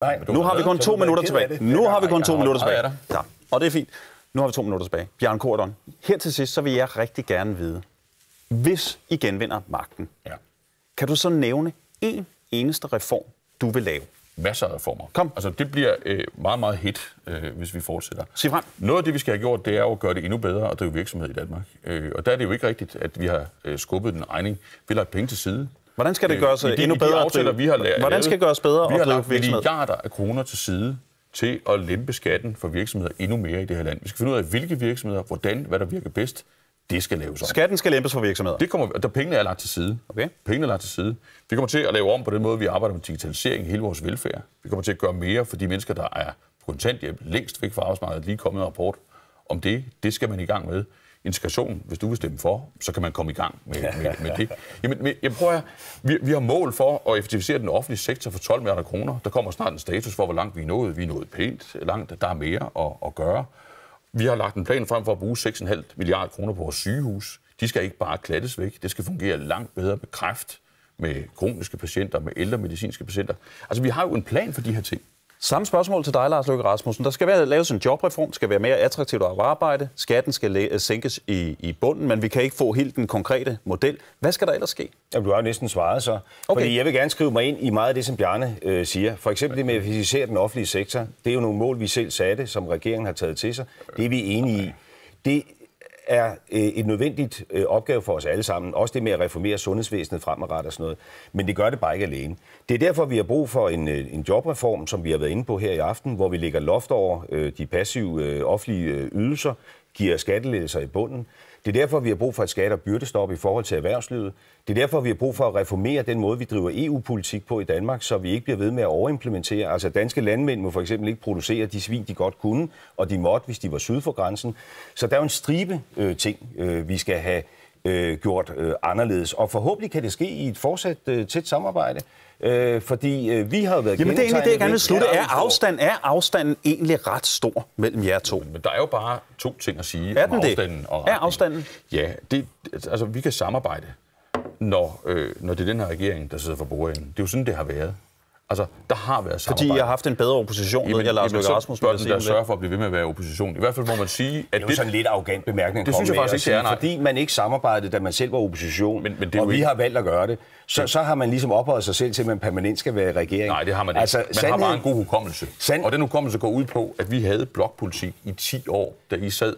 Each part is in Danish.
Nej, Nu har vi kun to er minutter tilbage. Nu har vi kun to minutter tilbage. Ja. Og det er fint. Nu har vi to minutter tilbage. Bjørn Kordon, her til sidst, så vil jeg rigtig gerne vide, hvis I genvinder magten, Ja. kan du så nævne en eneste reform, du vil lave? Masser af reformer. Kom. Altså, det bliver øh, meget, meget hit, øh, hvis vi fortsætter. Sig frem. Noget af det, vi skal have gjort, det er jo at gøre det endnu bedre at drive virksomhed i Danmark. Øh, og der er det jo ikke rigtigt, at vi har øh, skubbet den regning. Vi har lagt penge til side. Hvordan skal det Øh, gøres de- endnu de bedre aftaler, vi har lavet, Hvordan skal det gøres bedre vi har lagt milliarder af kroner til side til at lempe skatten for virksomheder endnu mere i det her land. Vi skal finde ud af, hvilke virksomheder, hvordan, hvad der virker bedst, det skal laves om. Skatten skal lempes for virksomheder. Det kommer, der pengene er lagt til side. Okay. Pengene er lagt til side. Vi kommer til at lave om på den måde, vi arbejder med digitalisering i hele vores velfærd. Vi kommer til at gøre mere for de mennesker, der er på kontanthjælp længst væk fra arbejdsmarkedet. Lige kommet en rapport om det. Det skal man i gang med. Integration, hvis du vil stemme for, så kan man komme i gang med, med, med det. Jamen, men jeg prøver, vi, vi har mål for at effektivisere den offentlige sektor for 12 milliarder kroner. Der kommer snart en status for, hvor langt vi er nået. Vi er nået pænt langt. Der er mere at, at gøre. Vi har lagt en plan frem for at bruge 6,5 milliarder kroner på vores sygehus. De skal ikke bare klattes væk. Det skal fungere langt bedre med kræft, med kroniske patienter, med ældre medicinske patienter. Altså, vi har jo en plan for de her ting. Samme spørgsmål til dig, Lars Løkke Rasmussen. Der skal være laves en jobreform, skal være mere attraktivt at arbejde, skatten skal læ- sænkes i, i bunden, men vi kan ikke få helt den konkrete model. Hvad skal der ellers ske? Jamen, du har jo næsten svaret så. Okay. Fordi jeg vil gerne skrive mig ind i meget af det, som Bjarne øh, siger. For eksempel det med at effektivisere den offentlige sektor. Det er jo nogle mål, vi selv satte, som regeringen har taget til sig. Det er vi enige i. Det er øh, et nødvendigt øh, opgave for os alle sammen. Også det med at reformere sundhedsvæsenet fremadrettet og sådan noget. Men det gør det bare ikke alene. Det er derfor, vi har brug for en, øh, en jobreform, som vi har været inde på her i aften, hvor vi lægger loft over øh, de passive øh, offentlige øh, ydelser, giver skattelettelser i bunden. Det er derfor, vi har brug for et skatte- og byrdestop i forhold til erhvervslivet. Det er derfor, vi har brug for at reformere den måde, vi driver EU-politik på i Danmark, så vi ikke bliver ved med at overimplementere. Altså danske landmænd må for eksempel ikke producere de svin, de godt kunne, og de måtte, hvis de var syd for grænsen. Så der er jo en stribe øh, ting, øh, vi skal have øh, gjort øh, anderledes. Og forhåbentlig kan det ske i et fortsat øh, tæt samarbejde. Øh, fordi øh, vi har jo været Jamen det er egentlig det, jeg gerne vil slutte. Er, afstand, er afstanden egentlig ret stor mellem jer to? Men der er jo bare to ting at sige Er om den det? afstanden og Er retningen. afstanden? Ja, det, altså, vi kan samarbejde, når, øh, når det er den her regering, der sidder for bordenden. Det er jo sådan, det har været. Altså, der har været samarbejde. Fordi jeg har haft en bedre opposition, ved jeg, Lars Løkke så Rasmussen bør den der sørge det. for at blive ved med at være opposition. I hvert fald må man sige, at Det er jo sådan en lidt arrogant bemærkning. Det synes jeg faktisk ikke, det er, sige, nej. Fordi man ikke samarbejdede, da man selv var opposition, Men- men det og vi ikke- har valgt at gøre det, så, så har man ligesom ophøjet sig selv til, at man permanent skal være i regering. Nej, det har man ikke. Altså, man sandheden, har bare en god hukommelse. Sand- Og den hukommelse går ud på, at vi havde blokpolitik i 10 år, da I sad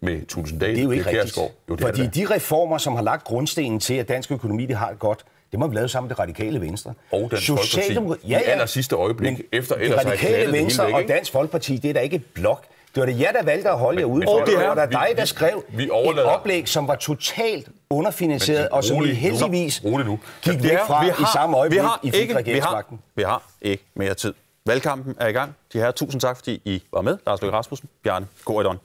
med Tulsendal. Det er jo ikke rigtigt. Jo, det fordi det de reformer, som har lagt grundstenen til, at dansk økonomi det har det godt, det må vi lave sammen med det radikale venstre. Og Dansk Folkeparti i aller sidste øjeblik, Men efter det ellers have radikale knaldet det hele venstre væk, og? Dansk Folkeparti, det er da ikke et blok. Det var det jer, der valgte at holde jer Men- ude men for. det Det er- var vi- dig, der vi- skrev vi et overlader- oplæg, som var totalt underfinansieret, og som vi nu. heldigvis Rolig nu. gik Vi væk har- fra vi i har- samme øjeblik, vi har I fik ikke, vi har, regeringsmagten. vi har ikke mere tid. Valgkampen er i gang. De her tusind tak, fordi I var med. Lars Løkke Rasmussen, Bjarne Goridon.